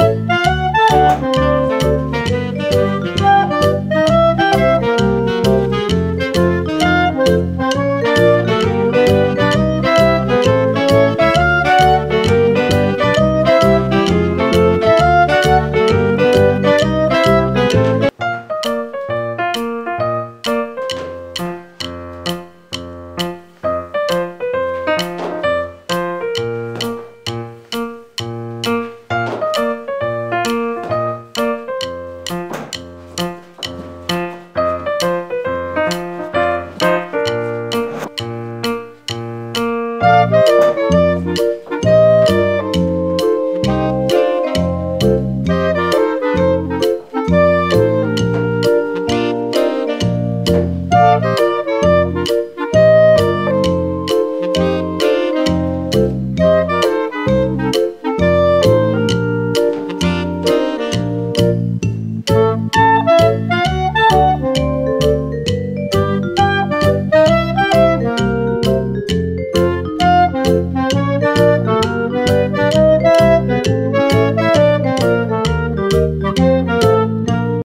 Música